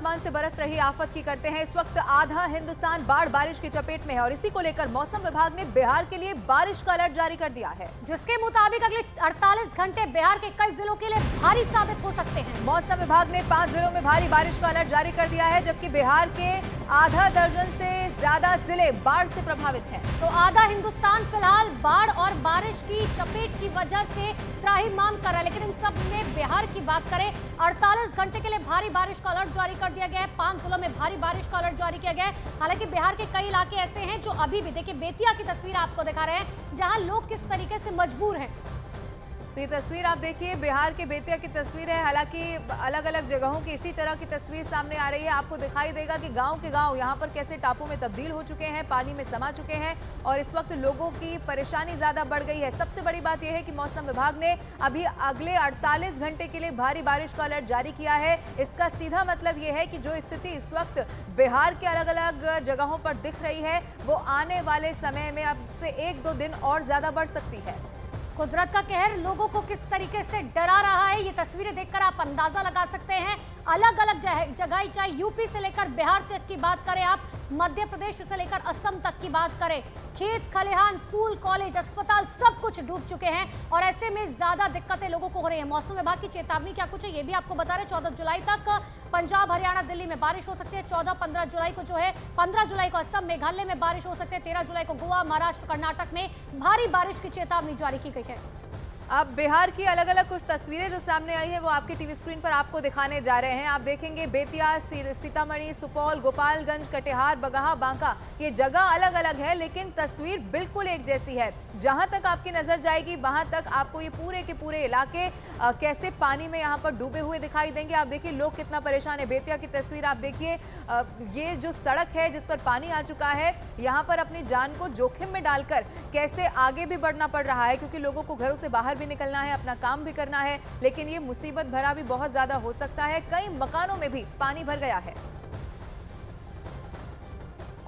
आसमान से बरस रही आफत की करते हैं। इस वक्त आधा हिंदुस्तान बाढ़ बारिश की चपेट में है और इसी को लेकर मौसम विभाग ने बिहार के लिए बारिश का अलर्ट जारी कर दिया है। जिसके मुताबिक अगले 48 घंटे बिहार के कई जिलों के लिए भारी साबित हो सकते हैं। मौसम विभाग ने पाँच जिलों में भारी बारिश का अलर्ट जारी कर दिया है जबकि बिहार के आधा दर्जन से ज़्यादा ज़िले बाढ़ से प्रभावित हैं। तो आधा हिंदुस्तान फ़िलहाल बाढ़ और बारिश की चपेट की वजह से त्राहिमाम कर रहा है। लेकिन इन सब में बिहार की बात करें 48 घंटे के लिए भारी बारिश का अलर्ट जारी कर दिया गया है। पाँच जिलों में भारी बारिश का अलर्ट जारी किया गया है। हालाँकि बिहार के कई इलाके ऐसे हैं जो अभी भी, देखिए, बेतिया की तस्वीर आपको दिखा रहे हैं, जहाँ लोग किस तरीके से मजबूर हैं। तो ये तस्वीर आप देखिए, बिहार के बेतिया की तस्वीर है। हालाँकि अलग अलग जगहों की इसी तरह की तस्वीर सामने आ रही है। आपको दिखाई देगा कि गाँव के गाँव यहाँ पर कैसे टापू में तब्दील हो चुके हैं, पानी में समा चुके हैं और इस वक्त लोगों की परेशानी ज़्यादा बढ़ गई है। सबसे बड़ी बात यह है कि मौसम विभाग ने अभी अगले अड़तालीस घंटे के लिए भारी बारिश का अलर्ट जारी किया है। इसका सीधा मतलब यह है कि जो स्थिति इस वक्त बिहार के अलग अलग जगहों पर दिख रही है, वो आने वाले समय में अब से एक दो दिन और ज़्यादा बढ़ सकती है। कुदरत का कहर लोगों को किस तरीके से डरा रहा है, ये तस्वीरें देखकर आप अंदाज़ा लगा सकते हैं। अलग अलग जगह चाहे यूपी से लेकर बिहार तक की बात करें आप मध्य प्रदेश से लेकर असम तक की बात करें, खेत, खलिहान, स्कूल, कॉलेज, अस्पताल सब कुछ डूब चुके हैं और ऐसे में ज़्यादा दिक्कतें लोगों को हो रही है। मौसम विभाग की चेतावनी क्या कुछ है, ये भी आपको बता रहे चौदह जुलाई तक पंजाब, हरियाणा, दिल्ली में बारिश हो सकती है। चौदह, पंद्रह जुलाई को जो है, पंद्रह जुलाई को असम, मेघालय में बारिश हो सकती है। तेरह जुलाई को गोवा, महाराष्ट्र, कर्नाटक में भारी बारिश की चेतावनी जारी की गई है। अब बिहार की अलग अलग कुछ तस्वीरें जो सामने आई है, वो आपके टीवी स्क्रीन पर आपको दिखाने जा रहे हैं। आप देखेंगे बेतिया सीतामढ़ी, सुपौल, गोपालगंज, कटिहार, बगहा, बांका। ये जगह अलग अलग है, लेकिन तस्वीर बिल्कुल एक जैसी है। जहाँ तक आपकी नज़र जाएगी, वहाँ तक आपको ये पूरे के पूरे इलाके कैसे पानी में यहाँ पर डूबे हुए दिखाई देंगे। आप देखिए, लोग कितना परेशान है। बेतिया की तस्वीर आप देखिए ये जो सड़क है, जिस पर पानी आ चुका है, यहाँ पर अपनी जान को जोखिम में डालकर कैसे आगे भी बढ़ना पड़ रहा है, क्योंकि लोगों को घरों से बाहर भी निकलना है अपना काम भी करना है लेकिन ये मुसीबत भरा भी बहुत ज़्यादा हो सकता है। कई मकानों में भी पानी भर गया है।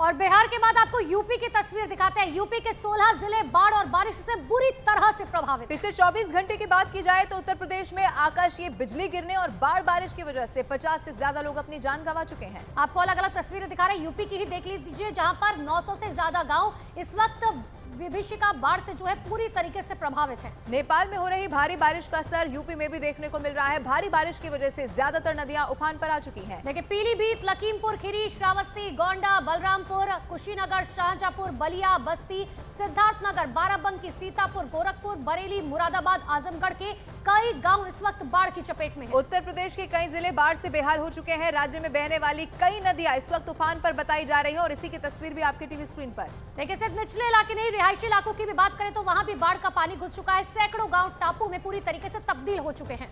और बिहार के बाद आपको यूपी की तस्वीर दिखाते हैं। यूपी के 16 ज़िले बाढ़ और बारिश से बुरी तरह से प्रभावित। पिछले 24 घंटे की बात की जाए तो उत्तर प्रदेश में आकाशीय बिजली गिरने और बाढ़ बारिश की वजह से 50 से ज़्यादा लोग अपनी जान गंवा चुके हैं। आपको अलग अलग तस्वीरें दिखा रहे हैं। यूपी की ही देख लीजिए जहाँ पर 900 से ज़्यादा गाँव इस वक्त विभीषिका बाढ़ से जो है पूरी तरीके से प्रभावित है नेपाल में हो रही भारी बारिश का असर यूपी में भी देखने को मिल रहा है भारी बारिश की वजह से ज़्यादातर नदियाँ उफान पर आ चुकी हैं। देखिए पीलीभीत लखीमपुर खीरी श्रावस्ती गोंडा बलरामपुर कुशीनगर शाहजहापुर बलिया बस्ती सिद्धार्थनगर बाराबंकी सीतापुर गोरखपुर बरेली मुरादाबाद आजमगढ़ के कई गाँव इस वक्त बाढ़ की चपेट में हैं। उत्तर प्रदेश के कई ज़िले बाढ़ से बेहाल हो चुके हैं। राज्य में बहने वाली कई नदियाँ इस वक्त तूफ़ान पर बताई जा रही हैं और इसी की तस्वीर भी आपके टीवी स्क्रीन पर। देखिए सिर्फ़ निचले इलाके नहीं रिहायशी इलाकों की भी बात करें तो वहाँ भी बाढ़ का पानी घुस चुका है। सैकड़ों गाँव टापू में पूरी तरीके से तब्दील हो चुके हैं।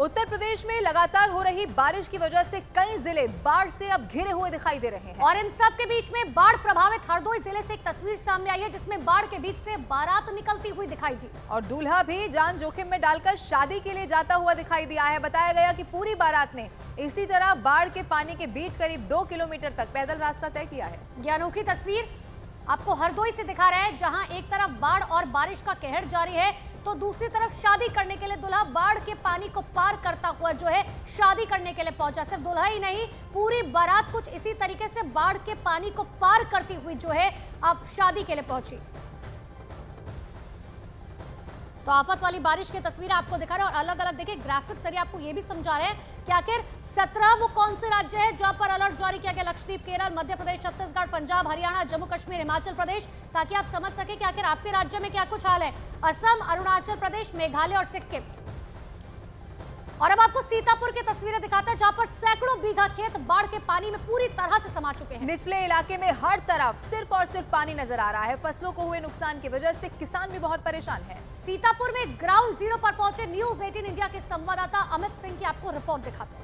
उत्तर प्रदेश में लगातार हो रही बारिश की वजह से कई ज़िले बाढ़ से अब घिरे हुए दिखाई दे रहे हैं। और इन सब के बीच में बाढ़ प्रभावित हरदोई ज़िले से एक तस्वीर सामने आई है जिसमें बाढ़ के बीच से बारात निकलती हुई दिखाई दी। और दूल्हा भी जान जोखिम में डालकर शादी के लिए जाता हुआ दिखाई दिया है। बताया गया की पूरी बारात ने इसी तरह बाढ़ के पानी के बीच करीब दो किलोमीटर तक पैदल रास्ता तय किया है। ये अनोखी तस्वीर आपको हरदोई से दिखा रहा है जहाँ एक तरफ़ बाढ़ और बारिश का कहर जारी है। तो दूसरी तरफ़ शादी करने के लिए दुल्हा बाढ़ के पानी को पार करता हुआ जो है शादी करने के लिए पहुँचा। सिर्फ़ दुल्हा ही नहीं, पूरी बारात कुछ इसी तरीके से बाढ़ के पानी को पार करती हुई जो है अब शादी के लिए पहुँची। तो आफत वाली बारिश की तस्वीर आपको दिखा रहे हैं और अलग अलग देखिए ग्राफिक्स ज़रिए आपको ये भी समझा रहे हैं कि आखिर सत्रह वो कौन से राज्य है जहाँ पर अलर्ट जारी किया गया? लक्षद्वीप, केरल, मध्य प्रदेश, छत्तीसगढ़, पंजाब, हरियाणा, जम्मू कश्मीर, हिमाचल प्रदेश। ताकि आप समझ सके कि आखिर आपके राज्य में क्या कुछ हाल है। असम, अरुणाचल प्रदेश, मेघालय और सिक्किम। और अब आपको सीतापुर की तस्वीरें दिखाते हैं जहाँ पर सैकड़ों बीघा खेत बाढ़ के पानी में पूरी तरह से समा चुके हैं। निचले इलाके में हर तरफ़ सिर्फ़ और सिर्फ़ पानी नज़र आ रहा है। फ़सलों को हुए नुकसान की वजह से किसान भी बहुत परेशान है। सीतापुर में ग्राउंड ज़ीरो पर पहुँचे न्यूज़ 18 इंडिया के संवाददाता अमित सिंह की आपको रिपोर्ट दिखाते हैं।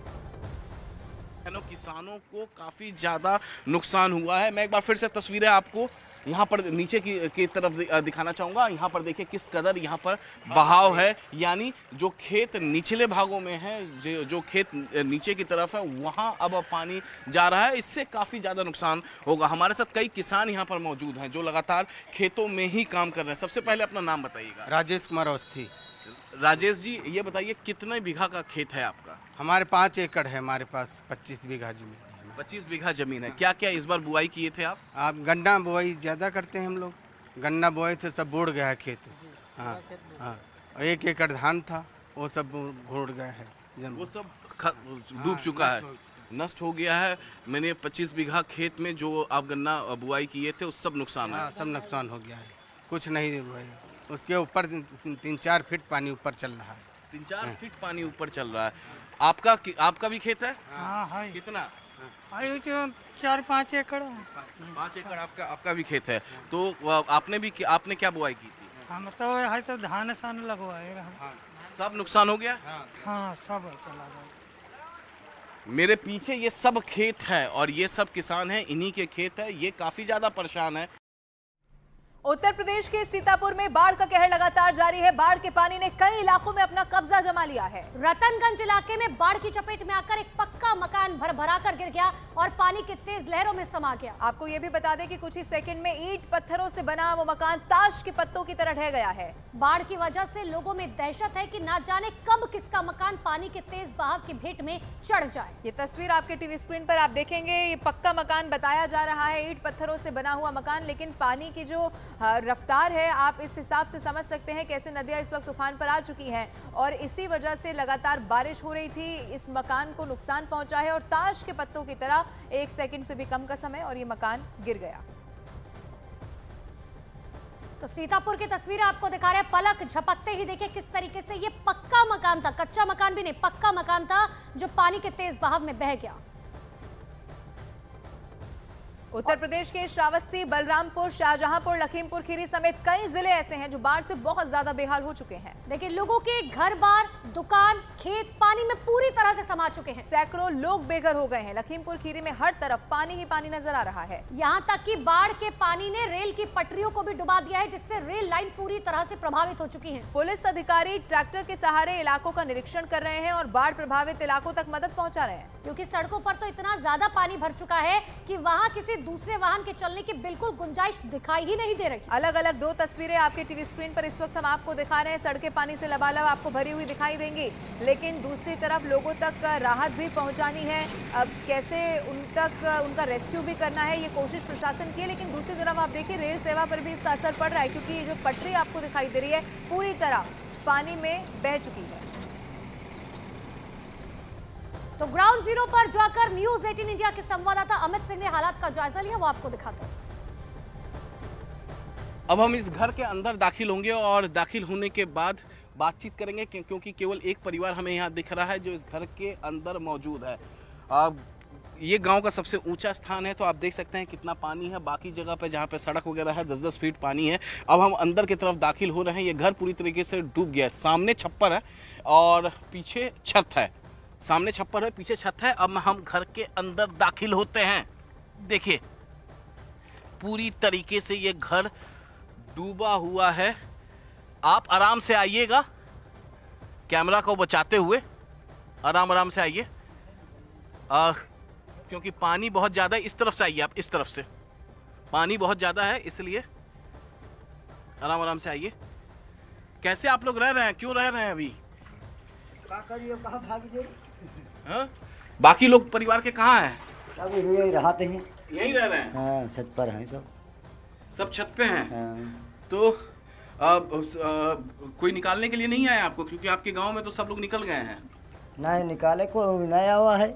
किसानों को काफ़ी ज़्यादा नुकसान हुआ है। मैं एक बार फिर से तस्वीरें आपको यहाँ पर नीचे की की तरफ़ दिखाना चाहूँगा। यहाँ पर देखिए किस कदर यहाँ पर बहाव है। यानी जो खेत निचले भागों में है जो जो खेत नीचे की तरफ़ है वहाँ अब पानी जा रहा है। इससे काफ़ी ज़्यादा नुकसान होगा। हमारे साथ कई किसान यहाँ पर मौजूद हैं जो लगातार खेतों में ही काम कर रहे हैं। सबसे पहले अपना नाम बताइएगा। राजेश कुमार अवस्थी। राजेश जी ये बताइए कितने बीघा का खेत है आपका? हमारे पाँच एकड़ है हमारे पास पच्चीस बीघा ज़मीन। पच्चीस बीघा ज़मीन है। क्या क्या इस बार बुआई किए थे आप? आप गन्ना बुआई ज़्यादा करते हैं हम लोग? गन्ना बुआई से सब बुड़ गया है खेत। हाँ हाँ। एक एकड़ धान था वो सब घोड़ गया है वो सब डूब चुका है। नष्ट हो गया है। मैंने 25 बीघा खेत में जो आप गन्ना बुआई किए थे उस सब नुकसान है। हाँ सब नुकसान हो गया है। कुछ नहीं हुआ है। उसके ऊपर तीन तीन चार फीट पानी ऊपर चल रहा है। तीन चार फीट पानी ऊपर चल रहा है। आपका आपका भी खेत है? हाँ है। कितना? है। जो चार पाँच एकड़ है। पाँच एकड़ आपका आपका भी खेत है। तो आपने भी आपने क्या बुआई की थी? हम तो है तो धान सान लगवाए हाँ। सब नुकसान हो गया? हाँ सब चला गया। मेरे पीछे ये सब खेत है और ये सब किसान हैं इन्हीं के खेत है। ये काफ़ी ज़्यादा परेशान है। उत्तर प्रदेश के सीतापुर में बाढ़ का कहर लगातार जारी है। बाढ़ के पानी ने कई इलाकों में अपना कब्जा जमा लिया है। रतनगंज इलाके में बाढ़ की चपेट में आकर एक पक्का मकान भर भरा कर गिर गया और पानी की तेज लहरों में समा गया। आपको ये भी बता दें कि कुछ ही सेकंड में ईंट पत्थरों से बना वो मकान ताश के पत्तों की तरह ढह गया है। बाढ़ की वजह से लोगों में दहशत है की ना जाने कब किसका मकान पानी के तेज बहाव की भेंट में चढ़ जाए। ये तस्वीर आपके टीवी स्क्रीन पर आप देखेंगे। ये पक्का मकान बताया जा रहा है। ईट पत्थरों से बना हुआ मकान लेकिन पानी की जो रफ्तार है। आप इस हिसाब से समझ सकते हैं कैसे नदियाँ इस वक्त तूफ़ान पर आ चुकी हैं और इसी वजह से लगातार बारिश हो रही थी। इस मकान को नुकसान पहुँचा है और ताश के पत्तों की तरह एक सेकंड से भी कम का समय और ये मकान गिर गया। तो सीतापुर की तस्वीरें आपको दिखा रहे हैं। पलक झपकते ही देखिए किस तरीके से ये पक्का मकान था। कच्चा मकान भी नहीं, पक्का मकान था जो पानी के तेज बहाव में बह गया। उत्तर प्रदेश के श्रावस्ती बलरामपुर शाहजहांपुर लखीमपुर खीरी समेत कई ज़िले ऐसे हैं जो बाढ़ से बहुत ज़्यादा बेहाल हो चुके हैं। देखिए लोगों के घर बार दुकान खेत पानी में पूरी तरह से समा चुके हैं। सैकड़ों लोग बेघर हो गए हैं। लखीमपुर खीरी में हर तरफ़ पानी ही पानी नज़र आ रहा है। यहाँ तक की बाढ़ के पानी ने रेल की पटरियों को भी डुबा दिया है जिससे रेल लाइन पूरी तरह से प्रभावित हो चुकी है। पुलिस अधिकारी ट्रैक्टर के सहारे इलाकों का निरीक्षण कर रहे हैं और बाढ़ प्रभावित इलाकों तक मदद पहुँचा रहे हैं। क्यूँकी सड़कों पर तो इतना ज़्यादा पानी भर चुका है की वहाँ किसी दूसरे वाहन के चलने की बिल्कुल गुंजाइश दिखाई ही नहीं दे रही। अलग अलग दो तस्वीरें आपके टीवी स्क्रीन पर इस वक्त हम आपको दिखा रहे हैं। सड़कें पानी से लबालब आपको भरी हुई दिखाई देंगी, लेकिन दूसरी तरफ़ लोगों तक राहत भी पहुंचानी है। अब कैसे उन तक उनका रेस्क्यू भी करना है, ये कोशिश प्रशासन की है, लेकिन दूसरी तरफ़ आप देखिए, रेल सेवा पर भी इसका असर पड़ रहा है, क्योंकि ये जो पटरी आपको दिखाई दे रही है, पूरी तरह पानी में बह चुकी है। तो ग्राउंड ज़ीरो पर जाकर न्यूज़ 18 इंडिया के संवाददाता अमित सिंह ने हालात का जायजा लिया, वो आपको दिखाते हैं। अब हम इस घर के अंदर दाखिल होंगे और दाखिल होने के बाद बातचीत करेंगे क्योंकि केवल एक परिवार हमें यहाँ दिख रहा है जो इस घर के अंदर मौजूद है। अब ये गाँव का सबसे ऊँचा स्थान है तो आप देख सकते हैं कितना पानी है। बाकी जगह पे जहाँ पे सड़क वगैरह है, दस दस फीट पानी है। अब हम अंदर की तरफ़ दाखिल हो रहे हैं। ये घर पूरी तरीके से डूब गया है। सामने छप्पर है और पीछे छत है। सामने छप्पर है, पीछे छत है। अब हम घर के अंदर दाखिल होते हैं। देखिए, पूरी तरीके से ये घर डूबा हुआ है। आप आराम से आइएगा। कैमरा को बचाते हुए आराम आराम से आइए। क्योंकि पानी बहुत ज़्यादा है, इस तरफ़ से आइए आप, इस तरफ़ से। पानी बहुत ज़्यादा है, इसलिए आराम आराम से आइए। कैसे आप लोग रह रहे हैं? क्यों रह रहे हैं अभी? हाँ? बाकी लोग परिवार के कहाँ हैं? सब यही रहते हैं। यहीं रह रहे हैं? हाँ छत पर हैं सब। सब छत पे हैं? हाँ। तो अब कोई निकालने के लिए नहीं आया आपको? क्योंकि आपके गाँव में तो सब लोग निकल गए हैं। नहीं निकाले को नया हुआ है।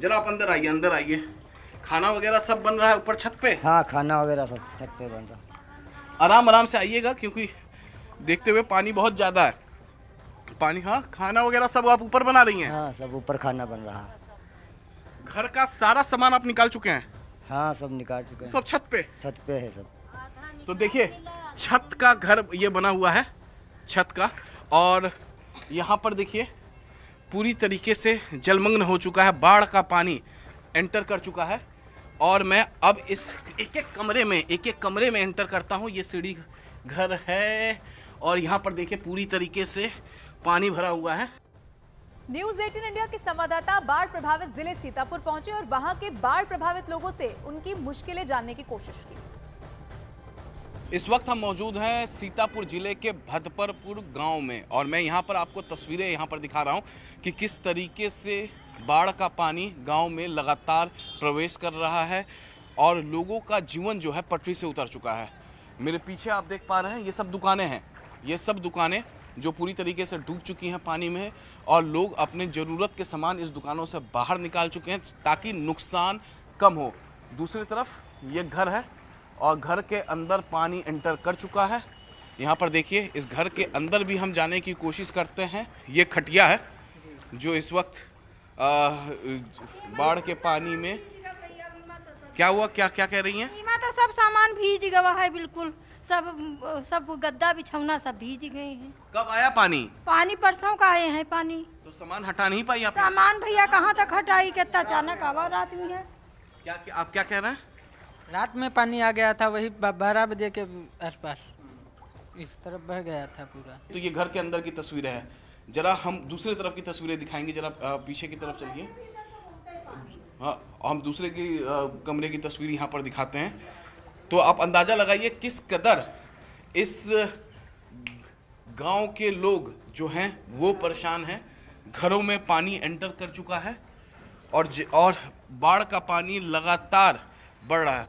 जरा आप अंदर आइए अंदर आइए। खाना वगैरह सब बन रहा है ऊपर छत पे? हाँ खाना वगैरह सब छत पे बन रहा। आराम आराम से आइएगा क्योंकि देखते हुए पानी बहुत ज़्यादा है। पानी हाँ खाना वगैरह सब आप ऊपर बना रही हैं? हाँ सब ऊपर खाना बन रहा। घर का सारा सामान आप निकाल चुके हैं? हाँ सब निकाल चुके हैं। सब छत पे? छत पे है सब। तो देखिए छत का घर ये बना हुआ है छत का। और यहाँ पर देखिए पूरी तरीके से जलमग्न हो चुका है बाढ़ का पानी एंटर कर चुका है। और मैं अब इस एक एक कमरे में एक एक कमरे में एंटर करता हूँ। ये सीढ़ी घर है। और यहाँ पर देखिए पूरी तरीके से पानी भरा हुआ है। न्यूज़ 18 इंडिया के संवाददाता बाढ़ प्रभावित ज़िले सीतापुर पहुँचे और वहाँ के बाढ़ प्रभावित लोगों से उनकी मुश्किलें जानने की कोशिश की। इस वक्त हम मौजूद हैं सीतापुर ज़िले के भदपरपुर गाँव में और मैं यहाँ पर आपको तस्वीरें यहाँ पर दिखा रहा हूँ कि किस तरीके से बाढ़ का पानी गाँव में लगातार प्रवेश कर रहा है और लोगों का जीवन जो है पटरी से उतर चुका है। मेरे पीछे आप देख पा रहे हैं ये सब दुकानें हैं। ये सब दुकानें जो पूरी तरीके से डूब चुकी हैं पानी में और लोग अपने ज़रूरत के सामान इस दुकानों से बाहर निकाल चुके हैं ताकि नुकसान कम हो। दूसरी तरफ़ ये घर है और घर के अंदर पानी एंटर कर चुका है। यहाँ पर देखिए, इस घर के अंदर भी हम जाने की कोशिश करते हैं। ये खटिया है जो इस वक्त बाढ़ के पानी में क्या हुआ? क्या क्या कह रही हैं? तो सब सामान भीज गवा है, बिल्कुल। सब सब गद्दा बिछौना सब भीज गए हैं। कब आया पानी? पानी परसों का आए हैं पानी। तो सामान हटा नहीं पाई आपने? सामान भैया कहाँ तक हटाई? कितना अचानक आवा रात में है। क्या, क्या आप क्या कह रहे हैं? रात में पानी आ गया था वही बारह बजे के आसपास इस तरफ़ बढ़ गया था पूरा। तो ये घर के अंदर की तस्वीरें हैं। जरा हम दूसरी तरफ़ की तस्वीरें दिखाएँगे जरा पीछे की तरफ़ चलिए हाँ हम दूसरे की कमरे की तस्वीर यहाँ पर दिखाते हैं। तो आप अंदाज़ा लगाइए किस कदर इस गाँव के लोग जो हैं, वो परेशान हैं। घरों में पानी एंटर कर चुका है और और बाढ़ का पानी लगातार बढ़ रहा है।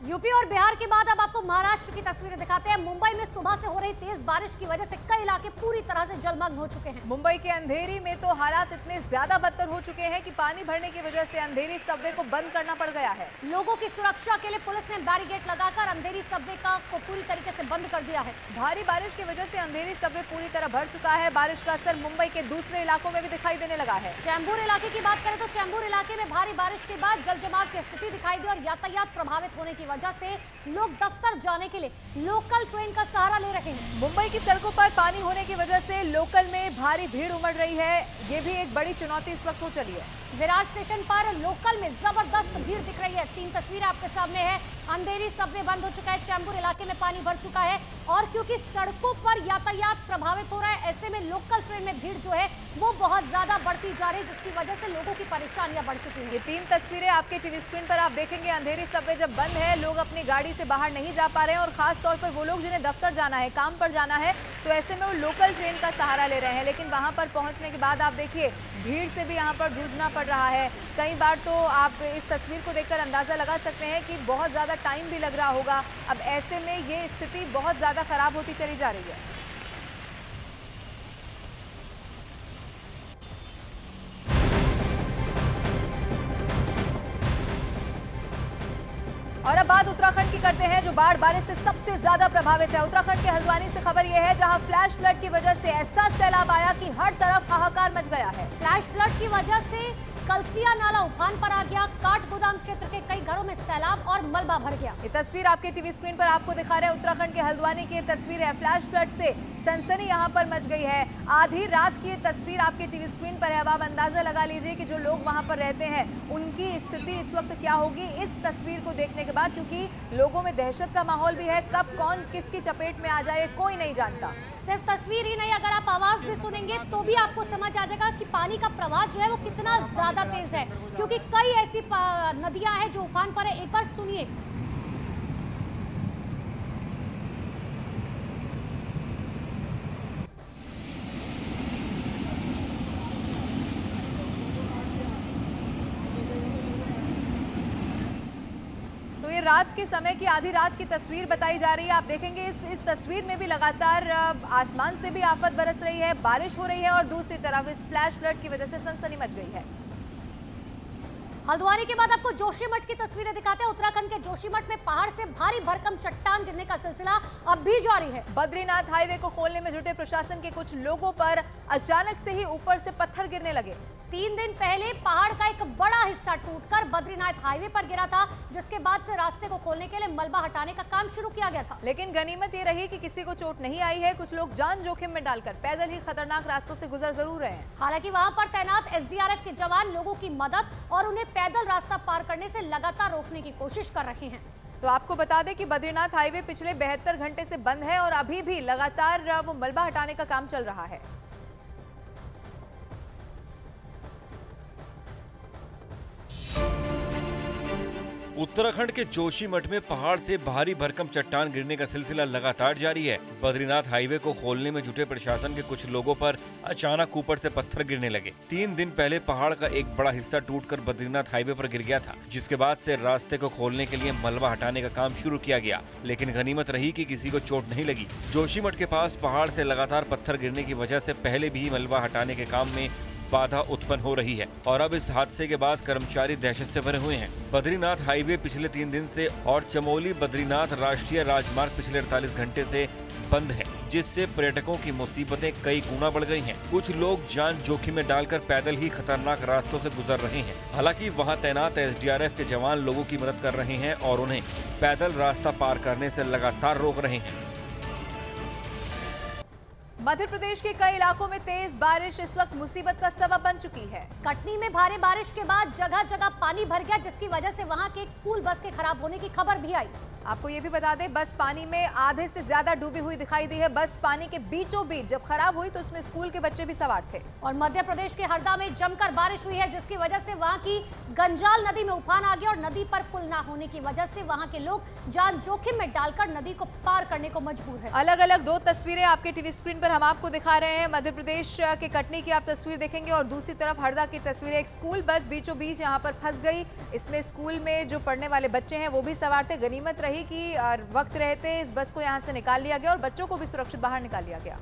यूपी और बिहार के बाद अब आपको महाराष्ट्र की तस्वीरें दिखाते हैं। मुंबई में सुबह से हो रही तेज बारिश की वजह से कई इलाके पूरी तरह से जलमग्न हो चुके हैं। मुंबई के अंधेरी में तो हालात इतने ज़्यादा बदतर हो चुके हैं कि पानी भरने की वजह से अंधेरी सबवे को बंद करना पड़ गया है। लोगों की सुरक्षा के लिए पुलिस ने बैरिकेड लगाकर अंधेरी सबवे का को पूरी तरीके ऐसी बंद कर दिया है। भारी बारिश की वजह ऐसी अंधेरी सबवे पूरी तरह भर चुका है। बारिश का असर मुंबई के दूसरे इलाकों में भी दिखाई देने लगा है। चैम्बूर इलाके की बात करें तो चैम्बूर इलाके में भारी बारिश के बाद जल की स्थिति दिखाई दी और यातायात प्रभावित होने की वजह से लोग दफ्तर जाने के लिए लोकल ट्रेन का सहारा ले रहे हैं। मुंबई की सड़कों पर पानी होने की वजह से लोकल में भारी भीड़ उमड़ रही है। ये भी एक बड़ी चुनौती इस वक्त हो चली है। विराट स्टेशन पर लोकल में ज़बरदस्त भीड़ दिख रही है। तीन तस्वीरें आपके सामने है। अंधेरी सबवे बंद हो चुका है। चैम्बूर इलाके में पानी भर चुका है और क्योंकि सड़कों पर यातायात प्रभावित हो रहा है ऐसे में लोकल ट्रेन में भीड़ जो है वो बहुत ज़्यादा बढ़ती जा रही है जिसकी वजह से लोगों की परेशानियाँ बढ़ चुकी हैं। ये तीन तस्वीरें आपके टीवी स्क्रीन पर आप देखेंगे। अंधेरी सबवे जब बंद है लोग अपनी गाड़ी से बाहर नहीं जा पा रहे हैं और खास तौर पर वो लोग जिन्हें दफ्तर जाना है, काम पर जाना है तो ऐसे में वो लोकल ट्रेन का सहारा ले रहे हैं। लेकिन वहाँ पर पहुँचने के बाद आप देखिए, भीड़ से भी यहाँ पर जूझना पड़ रहा है। कई बार तो आप इस तस्वीर को देखकर अंदाज़ा लगा सकते हैं कि बहुत ज़्यादा टाइम भी लग रहा होगा। अब ऐसे में ये स्थिति बहुत ज़्यादा खराब होती चली जा रही है। और अब बात उत्तराखंड की करते हैं जो बाढ़ बारिश से सबसे ज़्यादा प्रभावित है। उत्तराखंड के हल्द्वानी से खबर यह है जहाँ फ्लैश फ्लड की वजह से ऐसा सैलाब आया कि हर तरफ़ हाहाकार मच गया है। फ्लैश फ्लड की वजह से कलसिया नाला उफान पर आ गया। काठ गोदाम क्षेत्र के कई घरों में सैलाब और मलबा भर गया। ये तस्वीर आपके टीवी स्क्रीन पर आपको दिखा रहे हैं। उत्तराखंड के हल्द्वानी की तस्वीर है। फ्लैश फ्लड से सनसनी यहाँ पर मच गई है। आधी रात की तस्वीर आपके टीवी स्क्रीन पर है। अब आप अंदाज़ा लगा लीजिए कि जो लोग वहाँ पर रहते हैं, उनकी स्थिति इस वक्त क्या होगी इस तस्वीर को देखने के बाद? क्योंकि लोगों में दहशत का माहौल भी है। कब कौन किसकी चपेट में आ जाए, कोई नहीं जानता। सिर्फ़ तस्वीर ही नहीं, अगर आप आवाज़ भी सुनेंगे तो भी आपको समझ आ जाएगा कि पानी का प्रवाह जो है वो कितना ज़्यादा तेज है। क्योंकि कई ऐसी नदियाँ हैं जो उफान पर है। एक बार सुनिए ये रात के समय की, आधी रात की तस्वीर बताई जा रही है। आप देखेंगे इस इस तस्वीर में भी लगातार आसमान से भी आफत बरस रही है, बारिश हो रही है और दूसरी तरफ़ इस फ्लैश फ्लड की वजह से सनसनी मच गई है। हल्द्वानी के बाद आपको जोशीमठ की तस्वीरें दिखाते हैं। उत्तराखंड के जोशीमठ में पहाड़ से भारी भरकम चट्टान गिरने का सिलसिला अब भी जारी है। बद्रीनाथ हाईवे को खोलने में जुटे प्रशासन के कुछ लोगों पर अचानक से ही ऊपर से पत्थर गिरने लगे। तीन दिन पहले पहाड़ का एक बड़ा हिस्सा टूटकर बद्रीनाथ हाईवे पर गिरा था जिसके बाद से रास्ते को खोलने के लिए मलबा हटाने का काम शुरू किया गया था। लेकिन गनीमत ये रही कि किसी को चोट नहीं आई है कुछ लोग जान जोखिम में डालकर पैदल ही खतरनाक रास्तों से गुजर ज़रूर रहे हैं। हालाँकि वहाँ पर तैनात एसडीआरएफ के जवान लोगों की मदद और उन्हें पैदल रास्ता पार करने से लगातार रोकने की कोशिश कर रहे हैं। तो आपको बता दें कि बद्रीनाथ हाईवे पिछले बहत्तर घंटे से बंद है और अभी भी लगातार वो मलबा हटाने का काम चल रहा है। उत्तराखंड के जोशीमठ में पहाड़ से भारी भरकम चट्टान गिरने का सिलसिला लगातार जारी है। बद्रीनाथ हाईवे को खोलने में जुटे प्रशासन के कुछ लोगों पर अचानक ऊपर से पत्थर गिरने लगे। तीन दिन पहले पहाड़ का एक बड़ा हिस्सा टूटकर बद्रीनाथ हाईवे पर गिर गया था, जिसके बाद से रास्ते को खोलने के लिए मलबा हटाने का काम शुरू किया गया। लेकिन गनीमत रही की कि किसी को चोट नहीं लगी। जोशीमठ के पास पहाड़ से लगातार पत्थर गिरने की वजह से पहले भी मलबा हटाने के काम में बाधा उत्पन्न हो रही है और अब इस हादसे के बाद कर्मचारी दहशत से भरे हुए हैं। बद्रीनाथ हाईवे पिछले तीन दिन से और चमोली बद्रीनाथ राष्ट्रीय राजमार्ग पिछले 48 घंटे से बंद है, जिससे पर्यटकों की मुसीबतें कई गुना बढ़ गई हैं। कुछ लोग जान जोखिम में डालकर पैदल ही खतरनाक रास्तों से गुजर रहे हैं। हालाँकि वहाँ तैनात एसडीआरएफ के जवान लोगों की मदद कर रहे हैं और उन्हें पैदल रास्ता पार करने से लगातार रोक रहे हैं। मध्य प्रदेश के कई इलाकों में तेज बारिश इस वक्त मुसीबत का सबब बन चुकी है। कटनी में भारी बारिश के बाद जगह जगह पानी भर गया, जिसकी वजह से वहाँ के एक स्कूल बस के खराब होने की खबर भी आई। आपको ये भी बता दें बस पानी में आधे से ज़्यादा डूबी हुई दिखाई दी है। बस पानी के बीचों बीच जब खराब हुई तो उसमें स्कूल के बच्चे भी सवार थे। और मध्य प्रदेश के हरदा में जमकर बारिश हुई है जिसकी वजह से वहाँ की गंजाल नदी में उफान आ गया और नदी पर पुल ना होने की वजह से वहाँ के लोग जान जोखिम में डालकर नदी को पार करने को मजबूर है। अलग अलग दो तस्वीरें आपके टीवी स्क्रीन पर हम आपको दिखा रहे हैं। मध्य प्रदेश के कटनी की आप तस्वीर देखेंगे और दूसरी तरफ़ हरदा की तस्वीरें। एक स्कूल बस बीचों बीच यहाँ पर फंस गई। इसमें स्कूल में जो पढ़ने वाले बच्चे हैं वो भी सवार थे। गनीमत रही की वक्त रहते इस बस को यहाँ से निकाल लिया गया और बच्चों को भी सुरक्षित बाहर निकाल लिया गया।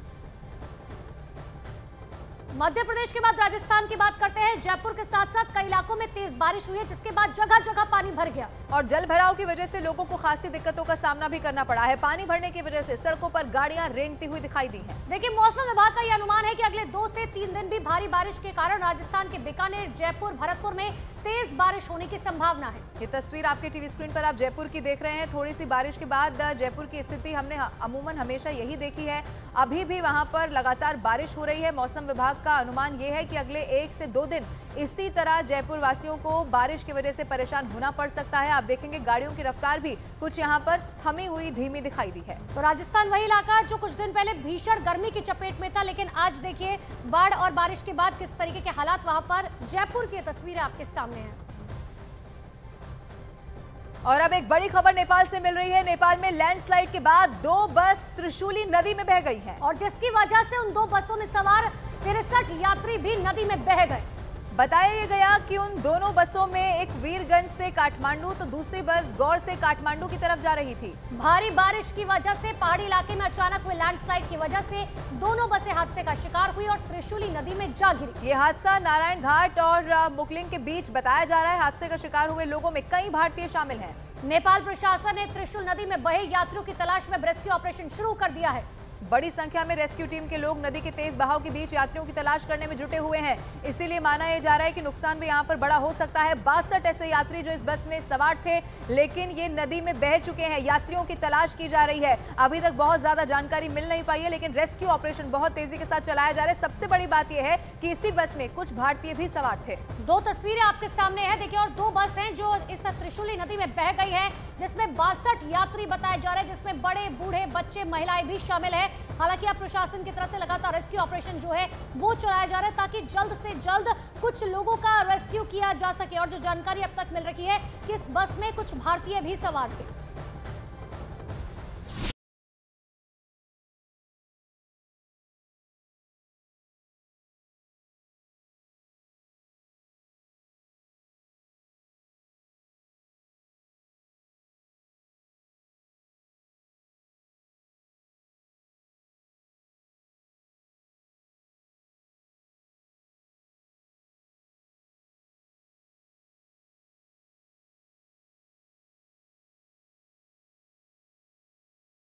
मध्य प्रदेश के बाद राजस्थान की बात करते हैं। जयपुर के साथ साथ कई इलाकों में तेज बारिश हुई है जिसके बाद जगह जगह पानी भर गया। और जल भराव की वजह से लोगों को खासी दिक्कतों का सामना भी करना पड़ा है। पानी भरने की वजह से सड़कों पर गाड़ियाँ रेंगती हुई दिखाई दी हैं। देखिए मौसम विभाग का यह अनुमान है की अगले दो से तीन दिन भी भारी बारिश के कारण राजस्थान के बीकानेर जयपुर भरतपुर में तेज बारिश होने की संभावना है। ये तस्वीर आपके टीवी स्क्रीन पर आप जयपुर की देख रहे हैं। थोड़ी सी बारिश के बाद जयपुर की स्थिति हमने अमूमन हमेशा यही देखी है। अभी भी वहाँ पर लगातार बारिश हो रही है। मौसम विभाग का अनुमान ये है कि अगले एक से दो दिन इसी तरह जयपुर वासियों को बारिश की वजह से परेशान होना पड़ सकता है। आप देखेंगे गाड़ियों की रफ्तार भी कुछ यहाँ पर थमी हुई धीमी दिखाई दी है। तो राजस्थान वही इलाका जो कुछ दिन पहले भीषण गर्मी की चपेट में था लेकिन आज देखिए बाढ़ और बारिश के बाद किस तरीके के हालात वहाँ पर जयपुर की तस्वीरें आपके सामने है। और अब एक बड़ी खबर नेपाल से मिल रही है। नेपाल में लैंडस्लाइड के बाद दो बस त्रिशूली नदी में बह गई है। और जिसकी वजह से उन दो बसों में सवार तिरसठ यात्री भी नदी में बह गए। बताया गया कि उन दोनों बसों में एक वीरगंज से काठमांडू तो दूसरी बस गौर से काठमांडू की तरफ़ जा रही थी। भारी बारिश की वजह से पहाड़ी इलाके में अचानक हुए लैंडस्लाइड की वजह से दोनों बसें हादसे का शिकार हुई और त्रिशूली नदी में जा गिरी। ये हादसा नारायण घाट और मुकलिंग के बीच बताया जा रहा है। हादसे का शिकार हुए लोगों में कई भारतीय शामिल है। नेपाल प्रशासन ने त्रिशूल नदी में बहे यात्रियों की तलाश में रेस्क्यू ऑपरेशन शुरू कर दिया है। बड़ी संख्या में रेस्क्यू टीम के लोग नदी के तेज बहाव के बीच यात्रियों की तलाश करने में जुटे हुए हैं। इसीलिए माना यह जा रहा है कि नुकसान भी यहाँ पर बड़ा हो सकता है। बासठ ऐसे यात्री जो इस बस में सवार थे, लेकिन ये नदी में बह चुके हैं। यात्रियों की तलाश की जा रही है। अभी तक बहुत ज़्यादा जानकारी मिल नहीं पाई है, लेकिन रेस्क्यू ऑपरेशन बहुत तेज़ी के साथ चलाया जा रहा है। सबसे बड़ी बात यह है कि इसी बस में कुछ भारतीय भी सवार थे। दो तस्वीरें आपके सामने है। देखिए, और दो बस है जो इस त्रिशूली नदी में बह गई है, जिसमें बासठ यात्री बताए जा रहे हैं, जिसमें बड़े, बूढ़े बच्चे, महिलाएँ भी शामिल है। हालाँकि अब प्रशासन की तरफ़ से लगातार रेस्क्यू ऑपरेशन जो है, वो चलाया जा रहा है ताकि जल्द से जल्द कुछ लोगों का रेस्क्यू किया जा सके। और जो जानकारी अब तक मिल रही है कि इस बस में कुछ भारतीय भी सवार थे।